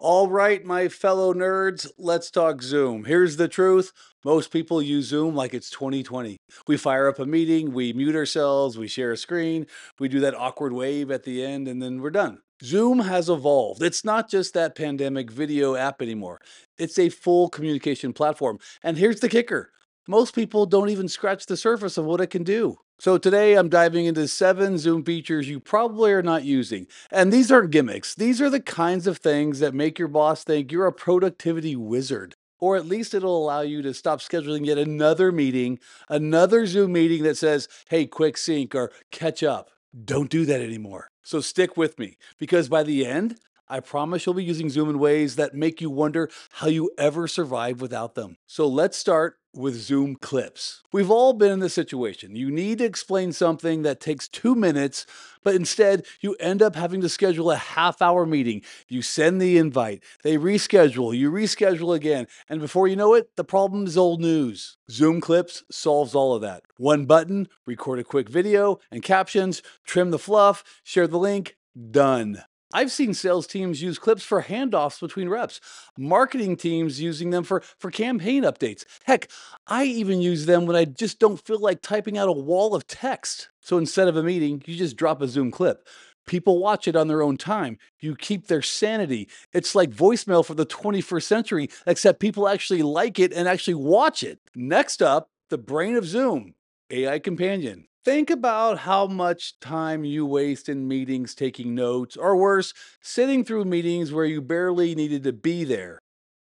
All right, my fellow nerds, let's talk Zoom. Here's the truth most people use Zoom like it's 2020. We fire up a meeting, we mute ourselves, we share a screen, we do that awkward wave at the end, and then we're done. Zoom has evolved. It's not just that pandemic video app anymore, it's a full communication platform. And here's the kicker most people don't even scratch the surface of what it can do. So today I'm diving into seven Zoom features you probably are not using. And these aren't gimmicks. These are the kinds of things that make your boss think you're a productivity wizard. Or at least it'll allow you to stop scheduling yet another meeting, another Zoom meeting that says, hey, quick sync or catch up. Don't do that anymore. So stick with me because by the end, I promise you'll be using Zoom in ways that make you wonder how you ever survive without them. So let's start with Zoom clips. We've all been in this situation. You need to explain something that takes two minutes, but instead you end up having to schedule a half hour meeting. You send the invite, they reschedule, you reschedule again, and before you know it, the problem is old news. Zoom clips solves all of that. One button, record a quick video and captions, trim the fluff, share the link, done. I've seen sales teams use clips for handoffs between reps, marketing teams using them for, for campaign updates. Heck, I even use them when I just don't feel like typing out a wall of text. So instead of a meeting, you just drop a Zoom clip. People watch it on their own time. You keep their sanity. It's like voicemail for the 21st century, except people actually like it and actually watch it. Next up, the brain of Zoom, AI Companion. Think about how much time you waste in meetings taking notes, or worse, sitting through meetings where you barely needed to be there.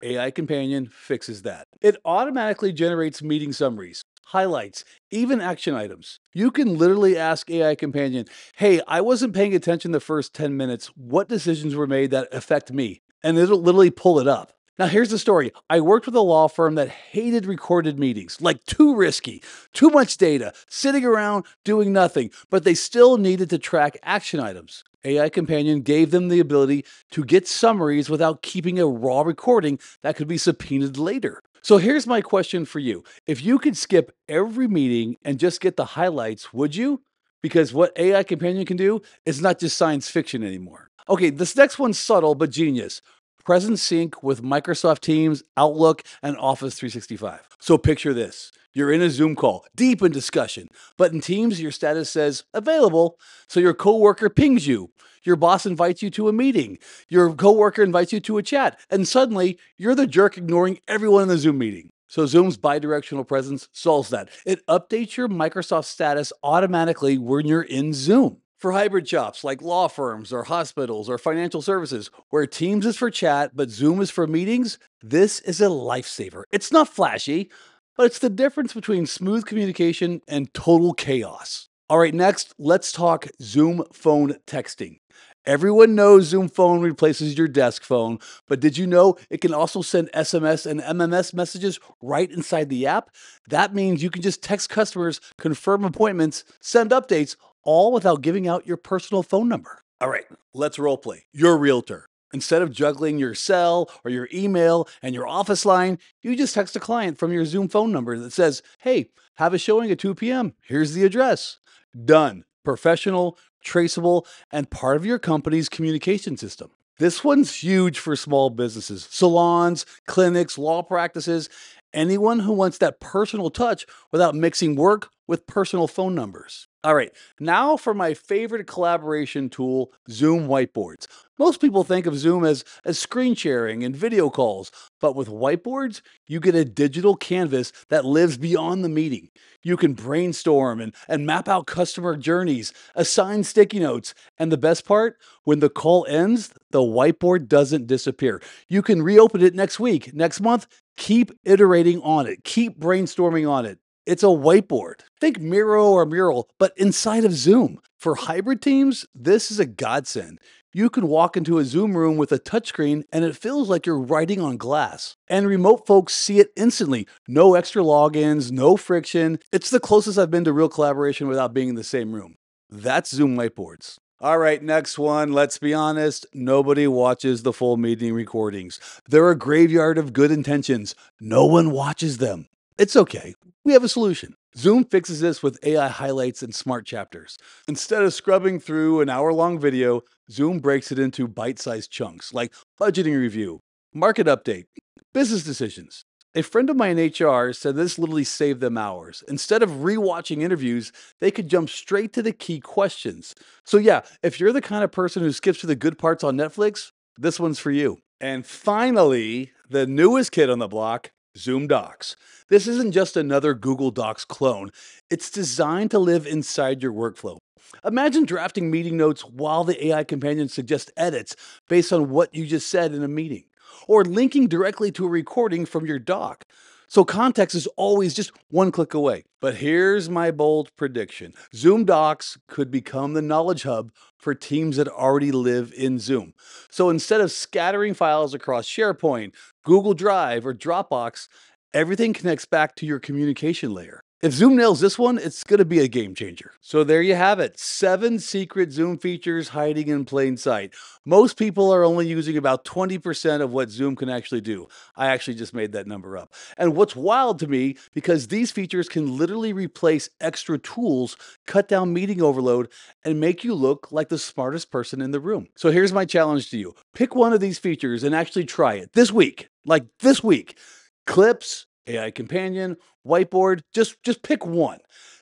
AI Companion fixes that. It automatically generates meeting summaries, highlights, even action items. You can literally ask AI Companion, hey, I wasn't paying attention the first 10 minutes. What decisions were made that affect me? And it'll literally pull it up. Now, here's the story. I worked with a law firm that hated recorded meetings, like too risky, too much data, sitting around doing nothing, but they still needed to track action items. AI Companion gave them the ability to get summaries without keeping a raw recording that could be subpoenaed later. So here's my question for you. If you could skip every meeting and just get the highlights, would you? Because what AI Companion can do is not just science fiction anymore. Okay, this next one's subtle but genius. Presence Sync with Microsoft Teams, Outlook, and Office 365. So picture this. You're in a Zoom call, deep in discussion, but in Teams, your status says available. So your coworker pings you. Your boss invites you to a meeting. Your coworker invites you to a chat. And suddenly, you're the jerk ignoring everyone in the Zoom meeting. So Zoom's bidirectional presence solves that. It updates your Microsoft status automatically when you're in Zoom for hybrid shops like law firms or hospitals or financial services, where Teams is for chat but Zoom is for meetings, this is a lifesaver. It's not flashy, but it's the difference between smooth communication and total chaos. All right, next, let's talk Zoom phone texting. Everyone knows Zoom phone replaces your desk phone, but did you know it can also send SMS and MMS messages right inside the app? That means you can just text customers, confirm appointments, send updates, all without giving out your personal phone number. All right, let's role play. You're a realtor. Instead of juggling your cell or your email and your office line, you just text a client from your Zoom phone number that says, Hey, have a showing at 2 p.m. Here's the address. Done. Professional, traceable, and part of your company's communication system. This one's huge for small businesses, salons, clinics, law practices, anyone who wants that personal touch without mixing work with personal phone numbers. All right, now for my favorite collaboration tool, Zoom Whiteboards. Most people think of Zoom as, as screen sharing and video calls, but with whiteboards, you get a digital canvas that lives beyond the meeting. You can brainstorm and, and map out customer journeys, assign sticky notes, and the best part, when the call ends, the whiteboard doesn't disappear. You can reopen it next week, next month, keep iterating on it, keep brainstorming on it. It's a whiteboard. Think Miro or Mural, but inside of Zoom. For hybrid teams, this is a godsend. You can walk into a Zoom room with a touchscreen and it feels like you're writing on glass. And remote folks see it instantly. No extra logins, no friction. It's the closest I've been to real collaboration without being in the same room. That's Zoom whiteboards. All right, next one. Let's be honest. Nobody watches the full meeting recordings. They're a graveyard of good intentions. No one watches them. It's okay. We have a solution. Zoom fixes this with AI highlights and smart chapters. Instead of scrubbing through an hour long video, Zoom breaks it into bite sized chunks like budgeting review, market update, business decisions. A friend of mine in HR said this literally saved them hours. Instead of rewatching interviews, they could jump straight to the key questions. So, yeah, if you're the kind of person who skips to the good parts on Netflix, this one's for you. And finally, the newest kid on the block Zoom Docs. This isn't just another Google Docs clone, it's designed to live inside your workflow. Imagine drafting meeting notes while the AI companion suggests edits based on what you just said in a meeting, or linking directly to a recording from your doc. So context is always just one click away. But here's my bold prediction Zoom Docs could become the knowledge hub for teams that already live in Zoom. So instead of scattering files across SharePoint, Google Drive, or Dropbox, everything connects back to your communication layer. If Zoom nails this one, it's going to be a game changer. So there you have it seven secret Zoom features hiding in plain sight. Most people are only using about 20% of what Zoom can actually do. I actually just made that number up. And what's wild to me, because these features can literally replace extra tools, cut down meeting overload, and make you look like the smartest person in the room. So here's my challenge to you pick one of these features and actually try it this week, like this week. Clips, AI companion, whiteboard, just just pick one.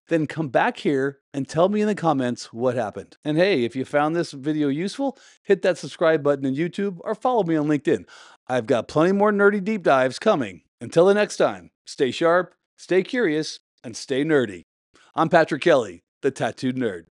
Then come back here and tell me in the comments what happened. And hey, if you found this video useful, hit that subscribe button in YouTube or follow me on LinkedIn. I've got plenty more nerdy deep dives coming. Until the next time, stay sharp, stay curious, and stay nerdy. I'm Patrick Kelley, the Tattooed Nerd.